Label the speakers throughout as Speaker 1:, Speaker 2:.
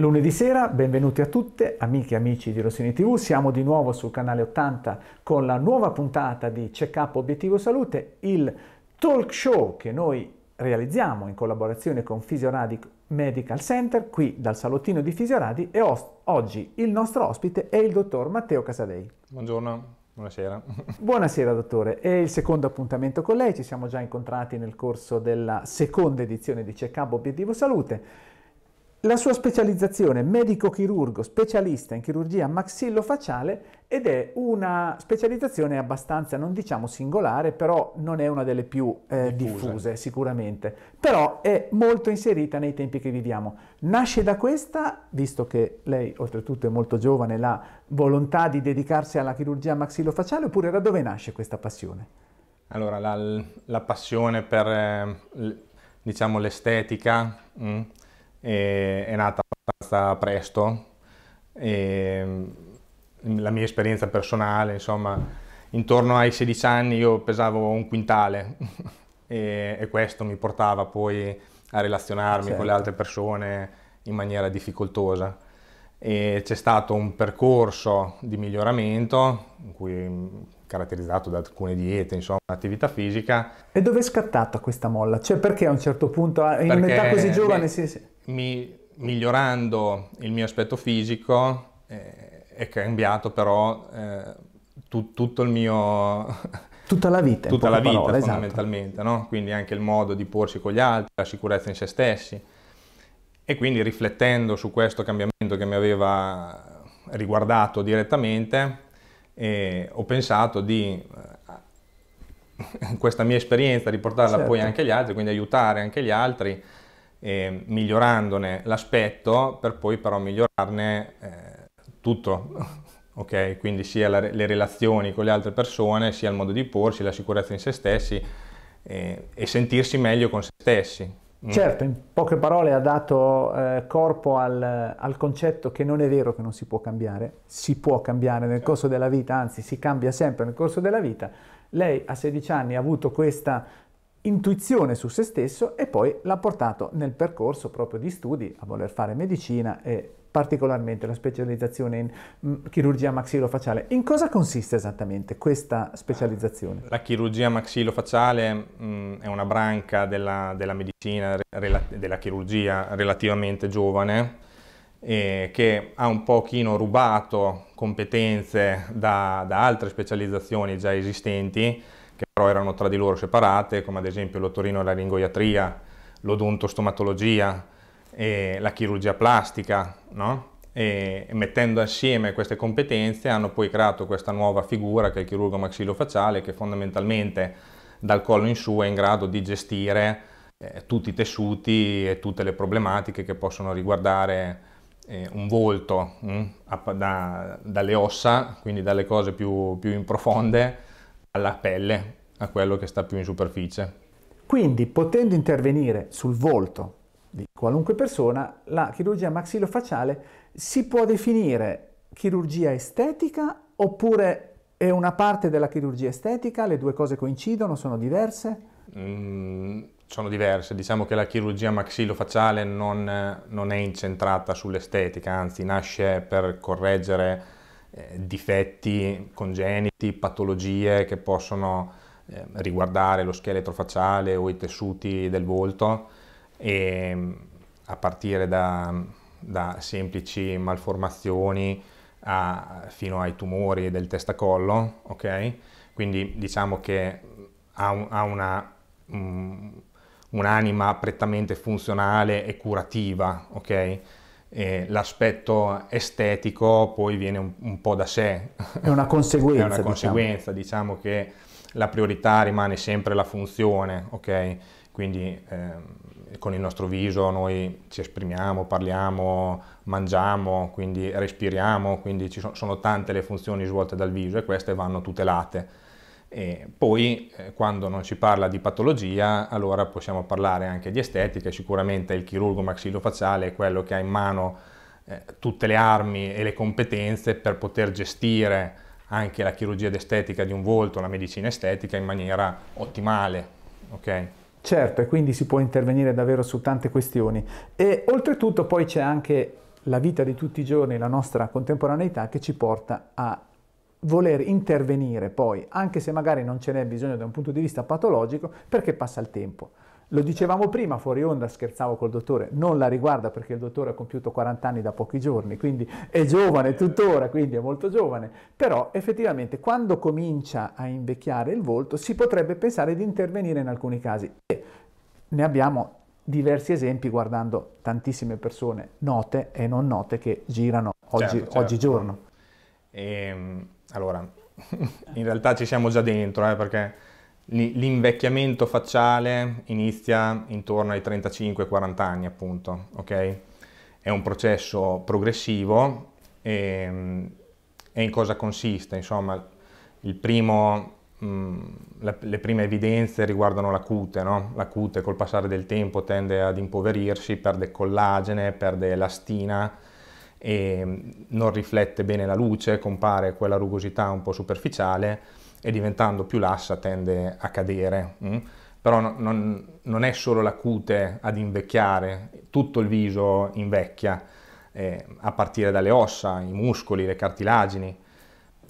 Speaker 1: Lunedì sera, benvenuti a tutte, amiche e amici di Rossini TV, siamo di nuovo sul canale 80 con la nuova puntata di Check Up Obiettivo Salute, il talk show che noi realizziamo in collaborazione con Fisioradic Medical Center, qui dal salottino di Fisioradi e oggi il nostro ospite è il dottor Matteo Casadei.
Speaker 2: Buongiorno, buonasera.
Speaker 1: Buonasera dottore, è il secondo appuntamento con lei, ci siamo già incontrati nel corso della seconda edizione di Check Up Obiettivo Salute. La sua specializzazione medico-chirurgo, specialista in chirurgia maxillofacciale ed è una specializzazione abbastanza, non diciamo singolare, però non è una delle più eh, diffuse. diffuse sicuramente, però è molto inserita nei tempi che viviamo. Nasce da questa, visto che lei oltretutto è molto giovane, la volontà di dedicarsi alla chirurgia maxillofacciale oppure da dove nasce questa passione?
Speaker 2: Allora, la, la passione per eh, diciamo l'estetica... Mm e è nata abbastanza presto e mm, la mia esperienza personale, insomma, intorno ai 16 anni io pesavo un quintale e, e questo mi portava poi a relazionarmi certo. con le altre persone in maniera difficoltosa. E c'è stato un percorso di miglioramento mm, caratterizzato da alcune diete, insomma, attività fisica.
Speaker 1: E dove è scattata questa molla? Cioè perché a un certo punto, in un'età così giovane, si
Speaker 2: mi, migliorando il mio aspetto fisico eh, è cambiato però eh, tu, tutto il mio...
Speaker 1: Tutta la vita.
Speaker 2: Tutta la vita parole, esatto. fondamentalmente, esatto. no? quindi anche il modo di porsi con gli altri, la sicurezza in se stessi. E quindi riflettendo su questo cambiamento che mi aveva riguardato direttamente, eh, ho pensato di eh, questa mia esperienza di portarla certo. poi anche agli altri, quindi aiutare anche gli altri eh, migliorandone l'aspetto per poi però migliorarne eh, tutto. ok, quindi sia la, le relazioni con le altre persone, sia il modo di porsi, la sicurezza in se stessi eh, e sentirsi meglio con se stessi.
Speaker 1: Mm. Certo, in poche parole ha dato eh, corpo al, al, concetto che non è vero che non si può cambiare, si può cambiare nel corso della vita, anzi si cambia sempre nel corso della vita. Lei a 16 anni ha avuto questa intuizione su se stesso e poi l'ha portato nel percorso proprio di studi a voler fare medicina e particolarmente la specializzazione in mm, chirurgia maxillofacciale. In cosa consiste esattamente questa specializzazione?
Speaker 2: La chirurgia maxillofacciale mh, mm, è una branca della, della medicina, della chirurgia relativamente giovane eh, che ha un pochino rubato competenze da, da altre specializzazioni già esistenti che però erano tra di loro separate, come ad esempio l'otorino-laringoiatria, l'odontostomatologia e la chirurgia plastica, no? e mettendo assieme queste competenze hanno poi creato questa nuova figura che è il chirurgo maxillofacciale che fondamentalmente dal collo in su è in grado di gestire eh, tutti i tessuti e tutte le problematiche che possono riguardare eh, un volto mh, mm, da, dalle ossa, quindi dalle cose più, più profonde, alla pelle, a quello che sta più in superficie.
Speaker 1: Quindi, potendo intervenire sul volto di qualunque persona, la chirurgia maxillofacciale si può definire chirurgia estetica oppure è una parte della chirurgia estetica? Le due cose coincidono? Sono diverse?
Speaker 2: Mm, sono diverse. Diciamo che la chirurgia maxillofacciale non, non è incentrata sull'estetica, anzi nasce per correggere eh, difetti congeniti, patologie che possono eh, riguardare lo scheletro facciale o i tessuti del volto e a partire da, da semplici malformazioni a, fino ai tumori del testacollo, ok? Quindi diciamo che ha, un, ha una, um, un'anima prettamente funzionale e curativa, ok? L'aspetto estetico poi viene un, un, po' da sé.
Speaker 1: È una conseguenza.
Speaker 2: È una conseguenza, diciamo. diciamo. che la priorità rimane sempre la funzione, ok? Quindi eh, con il nostro viso noi ci esprimiamo, parliamo, mangiamo, quindi respiriamo, quindi ci sono, sono tante le funzioni svolte dal viso e queste vanno tutelate. E poi eh, quando non si parla di patologia allora possiamo parlare anche di estetica, sicuramente il chirurgo maxillofacciale è quello che ha in mano eh, tutte le armi e le competenze per poter gestire anche la chirurgia d'estetica di un volto, la medicina estetica in maniera ottimale. Okay?
Speaker 1: Certo, e quindi si può intervenire davvero su tante questioni. E oltretutto poi c'è anche la vita di tutti i giorni, la nostra contemporaneità che ci porta a voler intervenire poi, anche se magari non ce n'è bisogno da un punto di vista patologico, perché passa il tempo. Lo dicevamo prima, fuori onda scherzavo col dottore, non la riguarda perché il dottore ha compiuto 40 anni da pochi giorni, quindi è giovane tuttora, quindi è molto giovane, però effettivamente quando comincia a invecchiare il volto si potrebbe pensare di intervenire in alcuni casi. E ne abbiamo diversi esempi guardando tantissime persone note e non note che girano oggi, certo, certo. oggigiorno.
Speaker 2: Ehm, allora, in realtà ci siamo già dentro, eh, perché l'invecchiamento facciale inizia intorno ai 35-40 anni, appunto, ok? È un processo progressivo e, e in cosa consiste? Insomma, primo, mh, le, le, prime evidenze riguardano la cute, no? La cute col passare del tempo tende ad impoverirsi, perde collagene, perde elastina e non riflette bene la luce, compare quella rugosità un po' superficiale e diventando più lassa tende a cadere. Mm? Però no, non, non, è solo la cute ad invecchiare, tutto il viso invecchia, eh, a partire dalle ossa, i muscoli, le cartilagini.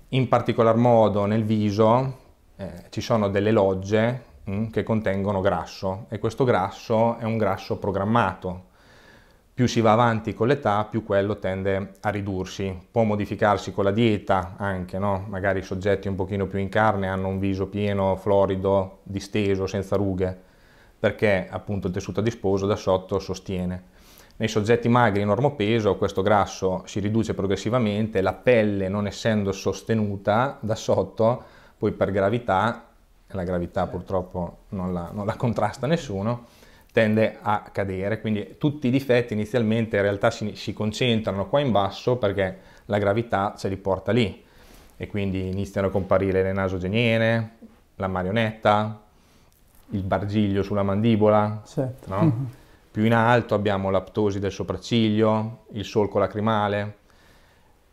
Speaker 2: In particolar modo nel viso eh, ci sono delle logge mm, che contengono grasso e questo grasso è un grasso programmato, più si va avanti con l'età, più quello tende a ridursi. Può modificarsi con la dieta anche, no? Magari i soggetti un pochino più in carne hanno un viso pieno, florido, disteso, senza rughe, perché appunto il tessuto adiposo da sotto sostiene. Nei soggetti magri normopeso questo grasso si riduce progressivamente, la pelle non essendo sostenuta da sotto, poi per gravità, la gravità purtroppo non la, non la contrasta nessuno, tende a cadere, quindi tutti i difetti inizialmente in realtà si, si concentrano qua in basso perché la gravità ce li porta lì e quindi iniziano a comparire le nasogeniene, la marionetta, il bargiglio sulla mandibola, certo. no? mm-hmm. più in alto abbiamo l'aptosi del sopracciglio, il solco lacrimale,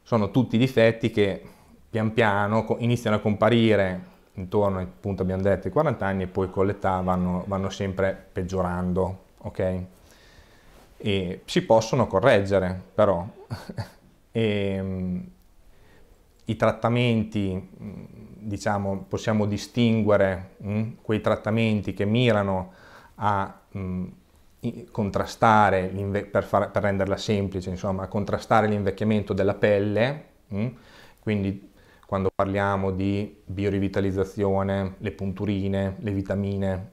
Speaker 2: sono tutti difetti che pian piano iniziano a comparire intorno appunto abbiamo detto ai 40 anni e poi con l'età vanno, vanno sempre peggiorando, ok? E si possono correggere però. e, ehm, I trattamenti, diciamo, possiamo distinguere mh, hm, quei trattamenti che mirano a mh, hm, contrastare, per, far, per, renderla semplice, insomma, a contrastare l'invecchiamento della pelle, mh, quindi quando parliamo di biorivitalizzazione, le punturine, le vitamine.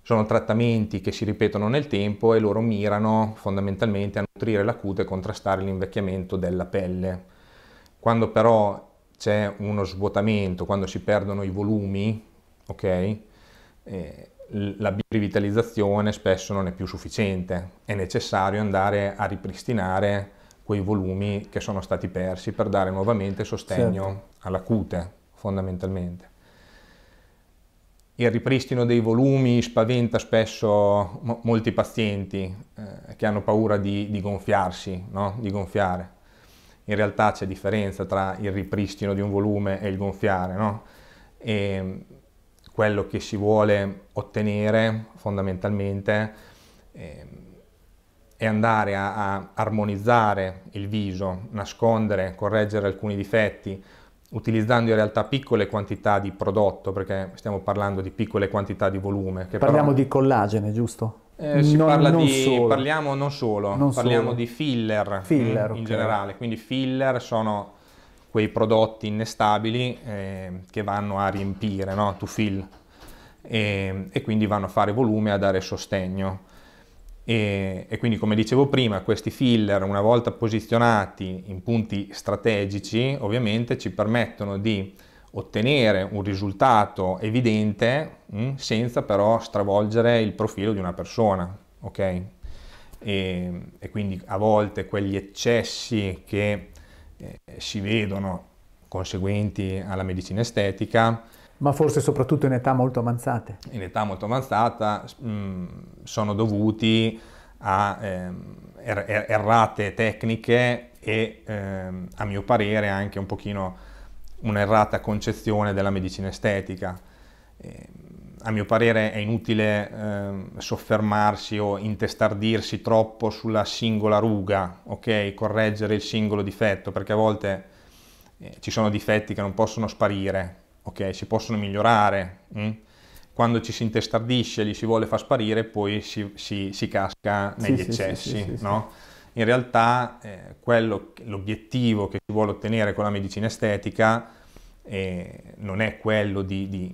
Speaker 2: Sono trattamenti che si ripetono nel tempo e loro mirano fondamentalmente a nutrire la cute e contrastare l'invecchiamento della pelle. Quando però c'è uno svuotamento, quando si perdono i volumi, ok? Eh, la biorivitalizzazione spesso non è più sufficiente, è necessario andare a ripristinare quei volumi che sono stati persi per dare nuovamente sostegno certo. alla cute, fondamentalmente. Il ripristino dei volumi spaventa spesso mo molti pazienti eh, che hanno paura di, di gonfiarsi, no? di gonfiare. In realtà c'è differenza tra il ripristino di un volume e il gonfiare. No? E quello che si vuole ottenere fondamentalmente eh, e andare a, a, armonizzare il viso, nascondere, correggere alcuni difetti, utilizzando in realtà piccole quantità di prodotto, perché stiamo parlando di piccole quantità di volume.
Speaker 1: parliamo
Speaker 2: però,
Speaker 1: di collagene, giusto?
Speaker 2: Eh, si non, parla non di, solo. parliamo non solo, non parliamo solo. di filler, filler in okay. generale, quindi filler sono quei prodotti innestabili eh, che vanno a riempire, no? to fill, e, e quindi vanno a fare volume, a dare sostegno. E, e, quindi come dicevo prima questi filler una volta posizionati in punti strategici ovviamente ci permettono di ottenere un risultato evidente mh, mm, senza però stravolgere il profilo di una persona ok? E, e quindi a volte quegli eccessi che eh, si vedono conseguenti alla medicina estetica
Speaker 1: ma forse soprattutto in età molto avanzate.
Speaker 2: In età molto avanzata mh, mm, sono dovuti a ehm, er-, er errate tecniche e ehm, a mio parere anche un pochino un'errata concezione della medicina estetica. E, ehm, a mio parere è inutile eh, soffermarsi o intestardirsi troppo sulla singola ruga, ok? Correggere il singolo difetto, perché a volte eh, ci sono difetti che non possono sparire, ok? Si possono migliorare. Hm? Quando ci si intestardisce li si vuole far sparire, poi si, si, si casca negli sì, eccessi, sì, no? In realtà eh, quello, l'obiettivo che si vuole ottenere con la medicina estetica eh, non è quello di, di,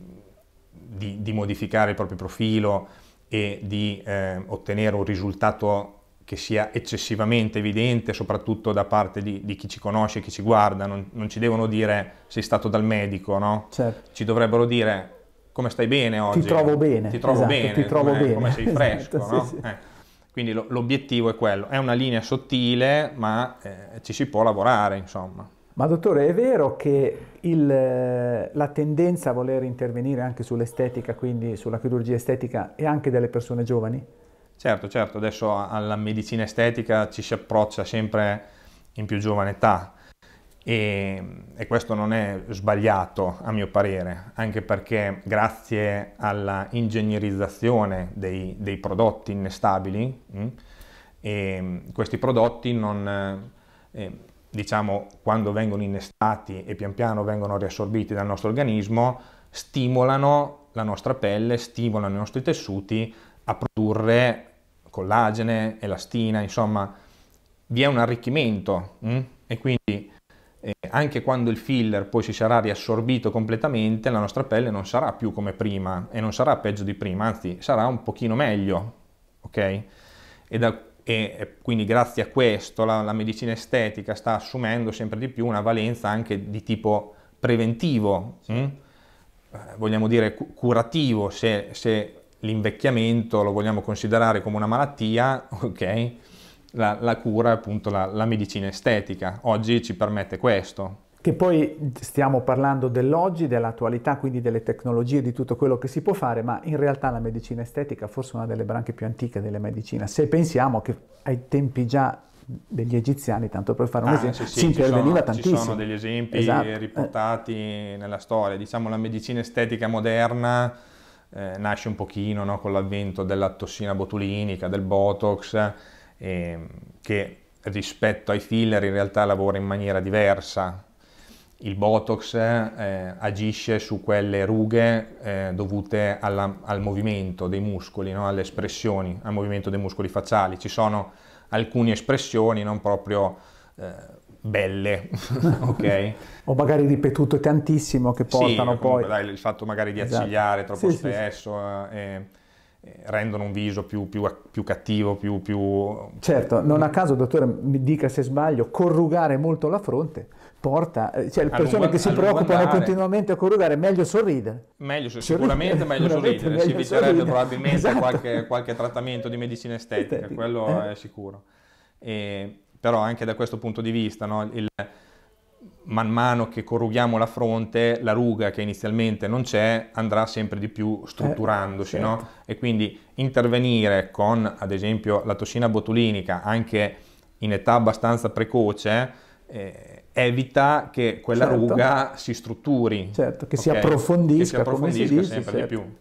Speaker 2: di, di, modificare il proprio profilo e di eh, ottenere un risultato che sia eccessivamente evidente, soprattutto da parte di, di chi ci conosce, chi ci guarda, non, non, ci devono dire sei stato dal medico, no? Certo. Ci dovrebbero dire come stai bene oggi?
Speaker 1: Ti trovo bene.
Speaker 2: Ti trovo
Speaker 1: esatto,
Speaker 2: bene,
Speaker 1: ti trovo
Speaker 2: come,
Speaker 1: bene.
Speaker 2: come sei fresco,
Speaker 1: esatto,
Speaker 2: no?
Speaker 1: sì, sì.
Speaker 2: Eh. Quindi lo, l'obiettivo è quello, è una linea sottile, ma eh, ci si può lavorare, insomma.
Speaker 1: Ma dottore, è vero che il, la tendenza a voler intervenire anche sull'estetica, quindi sulla chirurgia estetica, è anche delle persone giovani?
Speaker 2: Certo, certo, adesso alla medicina estetica ci si approccia sempre in più giovane età e, e, questo non è sbagliato a mio parere, anche perché grazie alla ingegnerizzazione dei, dei prodotti innestabili, mh, e questi prodotti non, eh, diciamo, quando vengono innestati e pian piano vengono riassorbiti dal nostro organismo, stimolano la nostra pelle, stimolano i nostri tessuti a produrre collagene, elastina, insomma, vi è un arricchimento mh? e quindi eh, anche quando il filler poi si sarà riassorbito completamente, la nostra pelle non sarà più come prima e non sarà peggio di prima, anzi sarà un pochino meglio, ok? E, da, e quindi grazie a questo la, la, medicina estetica sta assumendo sempre di più una valenza anche di tipo preventivo, hm? eh, vogliamo dire curativo, se, se l'invecchiamento lo vogliamo considerare come una malattia, ok? la, la cura è appunto la, la medicina estetica. Oggi ci permette questo.
Speaker 1: Che poi stiamo parlando dell'oggi, dell'attualità, quindi delle tecnologie, di tutto quello che si può fare, ma in realtà la medicina estetica è forse una delle branche più antiche della medicina. Se pensiamo che ai tempi già degli egiziani, tanto per fare un ah, esempio, sì, sì, si interveniva
Speaker 2: sono,
Speaker 1: tantissimo.
Speaker 2: Ci sono degli esempi esatto. riportati nella storia. Diciamo la medicina estetica moderna eh, nasce un pochino no, con l'avvento della tossina botulinica, del Botox, eh, che rispetto ai filler in realtà lavora in maniera diversa. Il Botox eh, agisce su quelle rughe eh, dovute alla, al movimento dei muscoli, no? alle espressioni, al movimento dei muscoli facciali. Ci sono alcune espressioni non proprio eh, belle, ok?
Speaker 1: o magari ripetute tantissimo che portano
Speaker 2: sì,
Speaker 1: poi...
Speaker 2: Dai, il fatto magari di esatto. accigliare troppo sì, spesso... Sì, sì rendono un viso più, più, più cattivo, più, più...
Speaker 1: Certo, non a caso, dottore, mi dica se sbaglio, corrugare molto la fronte porta, eh, cioè le persone che si preoccupano andare. continuamente a corrugare, meglio sorridere.
Speaker 2: Meglio, sicuramente meglio sorridere, meglio si eviterebbe sorridere. probabilmente esatto. qualche, qualche, trattamento di medicina estetica, estetica. quello eh. è sicuro. E, però anche da questo punto di vista, no, il, man mano che corrughiamo la fronte, la ruga che inizialmente non c'è andrà sempre di più strutturandosi, eh, certo. no? E quindi intervenire con, ad esempio, la tossina botulinica anche in età abbastanza precoce eh, evita che quella certo. ruga si strutturi.
Speaker 1: Certo, che okay? si approfondisca, che si approfondisca dice,
Speaker 2: sempre
Speaker 1: certo.
Speaker 2: di più.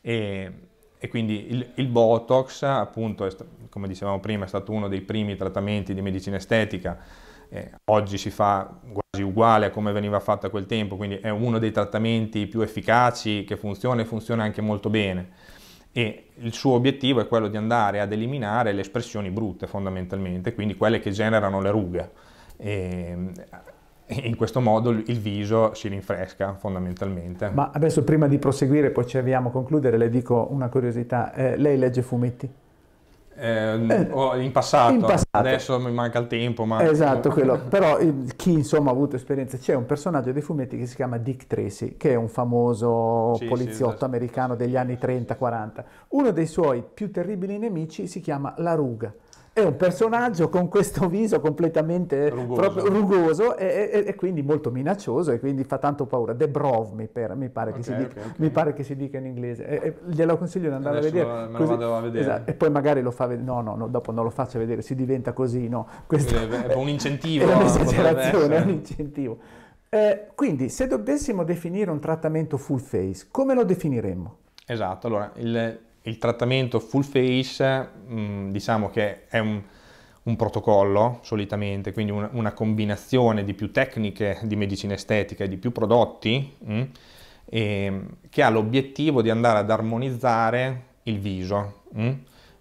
Speaker 2: E, e quindi il, il, Botox, appunto, come dicevamo prima, è stato uno dei primi trattamenti di medicina estetica eh, oggi si fa quasi uguale a come veniva fatto a quel tempo, quindi è uno dei trattamenti più efficaci che funziona e funziona anche molto bene. E il suo obiettivo è quello di andare ad eliminare le espressioni brutte fondamentalmente, quindi quelle che generano le rughe. E, in questo modo il viso si rinfresca fondamentalmente.
Speaker 1: Ma adesso prima di proseguire, poi ci avviamo a concludere, le dico una curiosità, eh, lei legge fumetti?
Speaker 2: Eh, eh, in, passato. in, passato. adesso mi manca il tempo. Ma...
Speaker 1: Esatto, quello. però chi insomma ha avuto esperienza, c'è un personaggio dei fumetti che si chiama Dick Tracy, che è un famoso sì, poliziotto sì, esatto. americano degli anni 30-40. Uno dei suoi più terribili nemici si chiama La Ruga è un personaggio con questo viso completamente rugoso, rugoso e, e, e, quindi molto minaccioso e quindi fa tanto paura. The Brov mi, per, mi, pare, okay, che dica, okay, okay. mi pare, che si dica, in inglese. E, glielo consiglio di andare
Speaker 2: Adesso
Speaker 1: a vedere.
Speaker 2: Me lo vado a vedere. Esatto,
Speaker 1: e poi magari lo fa vedere. No, no, no, dopo non lo faccia vedere, si diventa così. No.
Speaker 2: Questo è un incentivo.
Speaker 1: È un'esagerazione, è un incentivo. Eh, quindi se dovessimo definire un trattamento full face, come lo definiremmo?
Speaker 2: Esatto, allora il, il trattamento full face mm, diciamo che è un, un protocollo solitamente, quindi una, una, combinazione di più tecniche di medicina estetica e di più prodotti mh, mm, e, che ha l'obiettivo di andare ad armonizzare il viso mh, mm,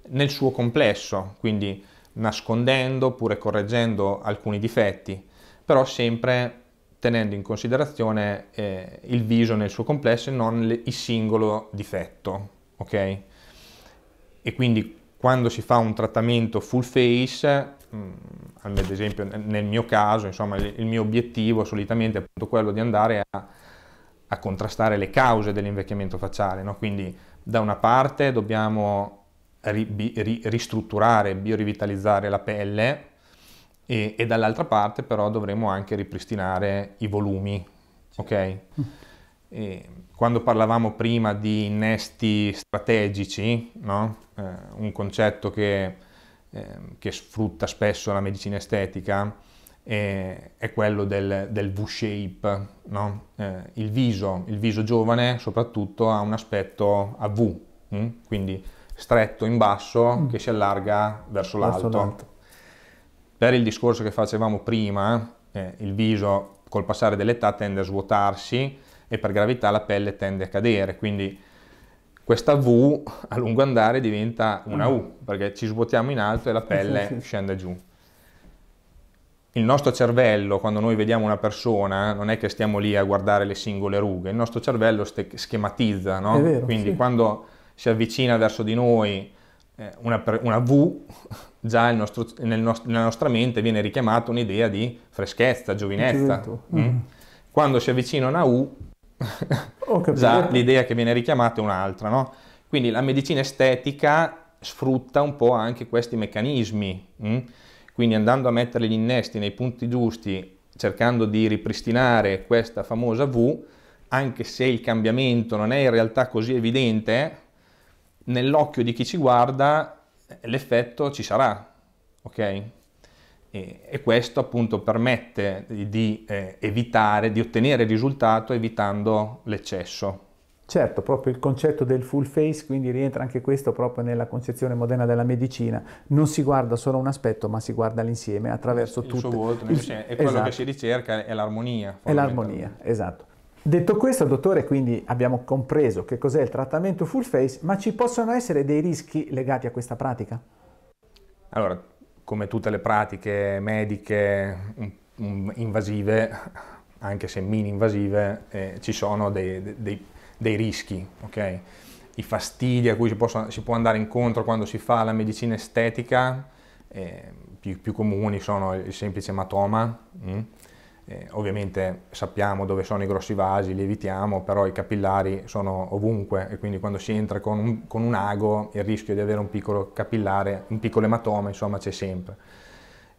Speaker 2: nel suo complesso, quindi nascondendo oppure correggendo alcuni difetti, però sempre tenendo in considerazione eh, il viso nel suo complesso e non il singolo difetto, ok? E quindi quando si fa un trattamento full face, mm, ad esempio nel mio caso, insomma, il, mio obiettivo solitamente è appunto quello di andare a, a contrastare le cause dell'invecchiamento facciale, no? Quindi da una parte dobbiamo ri, ri, ristrutturare, biorivitalizzare la pelle e, e, dall'altra parte però dovremo anche ripristinare i volumi, ok? E quando parlavamo prima di innesti strategici, no? eh, un concetto che, eh, che, sfrutta spesso la medicina estetica, è, è quello del, del V-shape. No? Eh, il, viso, il viso giovane soprattutto ha un aspetto a V, hm? quindi stretto in basso mm. che si allarga verso, verso l'alto. l'alto. Per il discorso che facevamo prima, eh, il viso col passare dell'età tende a svuotarsi e per gravità la pelle tende a cadere, quindi questa V a lungo andare diventa una U, perché ci svuotiamo in alto e la pelle sì, sì. scende giù. Il nostro cervello, quando noi vediamo una persona, non è che stiamo lì a guardare le singole rughe, il nostro cervello schematizza, no? Vero, Quindi sì. quando si avvicina verso di noi eh, una, una V, già nostro, nel nostro, nella nostra mente viene richiamata un'idea di freschezza, giovinezza. Mm. Quando si avvicina una U, già l'idea che viene richiamata è un'altra. No? Quindi la medicina estetica sfrutta un po' anche questi meccanismi. Mm? Quindi andando a mettere gli innesti nei punti giusti, cercando di ripristinare questa famosa V, anche se il cambiamento non è in realtà così evidente, nell'occhio di chi ci guarda l'effetto ci sarà, ok? E, e questo appunto permette di, eh, evitare, di ottenere il risultato evitando l'eccesso.
Speaker 1: Certo, proprio il concetto del full face, quindi rientra anche questo proprio nella concezione moderna della medicina. Non si guarda solo un aspetto, ma si guarda l'insieme attraverso tutto.
Speaker 2: Il suo volto, il... e quello esatto. che si ricerca è l'armonia.
Speaker 1: È l'armonia, esatto. Detto questo, dottore, quindi abbiamo compreso che cos'è il trattamento full face, ma ci possono essere dei rischi legati a questa pratica?
Speaker 2: Allora, come tutte le pratiche mediche invasive, anche se mini invasive, eh, ci sono dei, dei, dei rischi, ok? I fastidi a cui si, possono, si, può andare incontro quando si fa la medicina estetica, eh, più, più, comuni sono il semplice ematoma, mh? Mm, eh, ovviamente sappiamo dove sono i grossi vasi, li evitiamo, però i capillari sono ovunque e quindi quando si entra con un, con un ago il rischio di avere un piccolo capillare, un piccolo ematoma, insomma c'è sempre.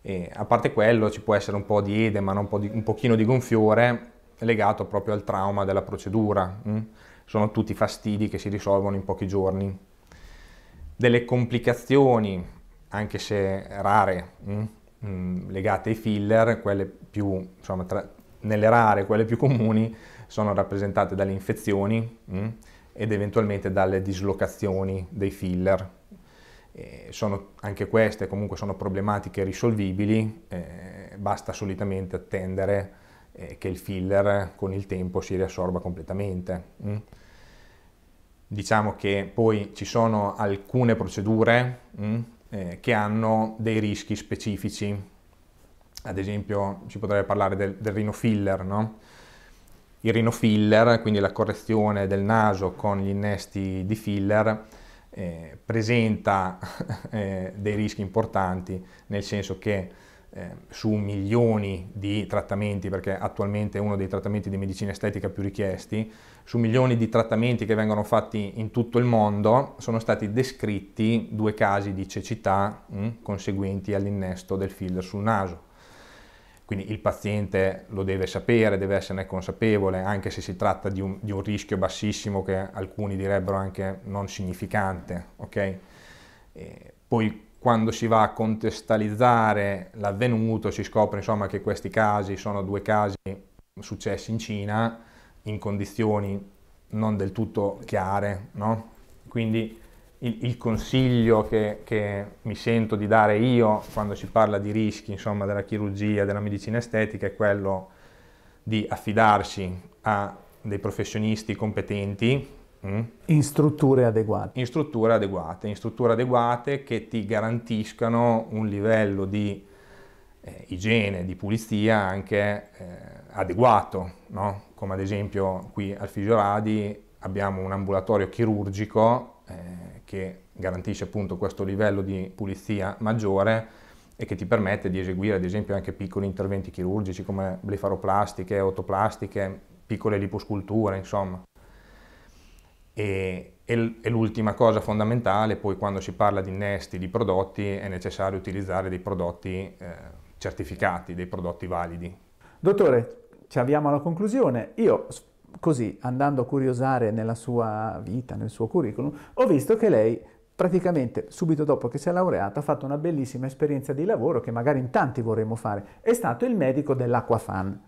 Speaker 2: E a parte quello ci può essere un po' di edema, un, po di, un pochino di gonfiore legato proprio al trauma della procedura. Hm? Sono tutti fastidi che si risolvono in pochi giorni. Delle complicazioni, anche se rare, hm? Mh, legate ai filler, quelle più, insomma, tra, nelle rare, quelle più comuni, sono rappresentate dalle infezioni mh, ed eventualmente dalle dislocazioni dei filler. Eh, sono, anche queste comunque sono problematiche risolvibili, eh, basta solitamente attendere eh, che il filler con il tempo si riassorba completamente. Mh. Diciamo che poi ci sono alcune procedure eh, che hanno dei rischi specifici. Ad esempio si potrebbe parlare del, del rinofiller, no? Il rinofiller, quindi la correzione del naso con gli innesti di filler, eh, presenta eh, dei rischi importanti, nel senso che su milioni di trattamenti, perché attualmente è uno dei trattamenti di medicina estetica più richiesti, su milioni di trattamenti che vengono fatti in tutto il mondo sono stati descritti due casi di cecità mh, mm, conseguenti all'innesto del filler sul naso. Quindi il paziente lo deve sapere, deve esserne consapevole, anche se si tratta di un, di un rischio bassissimo che alcuni direbbero anche non significante. Okay? poi quando si va a contestualizzare l'avvenuto si scopre insomma, che questi casi sono due casi successi in Cina in condizioni non del tutto chiare, no? Quindi il, il consiglio che, che, mi sento di dare io quando si parla di rischi insomma, della chirurgia, della medicina estetica è quello di affidarsi a dei professionisti competenti
Speaker 1: in strutture adeguate.
Speaker 2: In strutture adeguate, in strutture adeguate che ti garantiscano un livello di eh, igiene, di pulizia anche eh, adeguato, no? come ad esempio qui al Fisioradi abbiamo un ambulatorio chirurgico eh, che garantisce appunto questo livello di pulizia maggiore e che ti permette di eseguire ad esempio anche piccoli interventi chirurgici come blefaroplastiche, otoplastiche, piccole liposculture, insomma. E, e, e l'ultima cosa fondamentale, poi quando si parla di innesti di prodotti è necessario utilizzare dei prodotti eh, certificati, dei prodotti validi.
Speaker 1: Dottore, ci avviamo alla conclusione. Io così, andando a curiosare nella sua vita, nel suo curriculum, ho visto che lei praticamente subito dopo che si è laureata ha fatto una bellissima esperienza di lavoro che magari in tanti vorremmo fare. È stato il medico dell'Acquafan.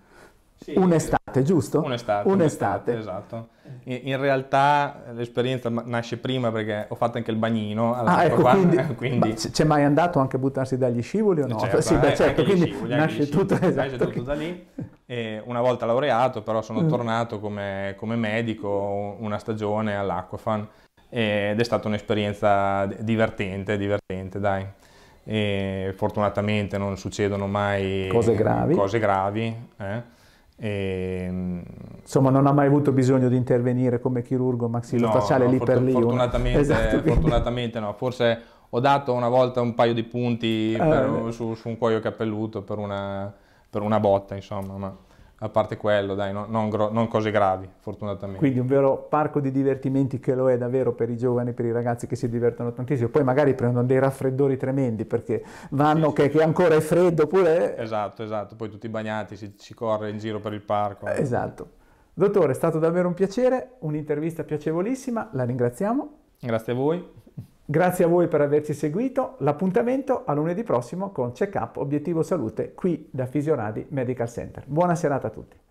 Speaker 1: Sì, un'estate, giusto?
Speaker 2: Un'estate, un'estate. un'estate esatto. In, in, realtà l'esperienza nasce prima perché ho fatto anche il bagnino.
Speaker 1: Ah, ecco, quindi, quindi... c'è mai andato anche a buttarsi dagli scivoli o no?
Speaker 2: Certo, sì, beh, certo, quindi scivoli, nasce, tutto, esatto. nasce tutto da lì. E una volta laureato però sono mm. tornato come, come, medico una stagione all'Acquafan ed è stata un'esperienza divertente, divertente dai. E fortunatamente non succedono mai
Speaker 1: cose gravi.
Speaker 2: Cose gravi eh?
Speaker 1: E, ehm, Insomma, non ha mai avuto bisogno di intervenire come chirurgo maxillofacciale
Speaker 2: no,
Speaker 1: lì per lì.
Speaker 2: Fortunatamente, esatto, fortunatamente no, forse ho dato una volta un paio di punti eh, per, su, su, un cuoio capelluto per una, per una botta, insomma, ma a parte quello, dai, no, non, non, cose gravi, fortunatamente.
Speaker 1: Quindi un vero parco di divertimenti che lo è davvero per i giovani, per i ragazzi che si divertono tantissimo. Poi magari prendono dei raffreddori tremendi perché vanno sì, che, sì. che, ancora è freddo oppure...
Speaker 2: Esatto, esatto, poi tutti bagnati, si, si corre in giro per il parco.
Speaker 1: Esatto. Dottore, è stato davvero un piacere, un'intervista piacevolissima, la ringraziamo.
Speaker 2: Grazie a voi.
Speaker 1: Grazie a voi per averci seguito. L'appuntamento a lunedì prossimo con Check Up Obiettivo Salute qui da Fisioradi Medical Center. Buona serata a tutti.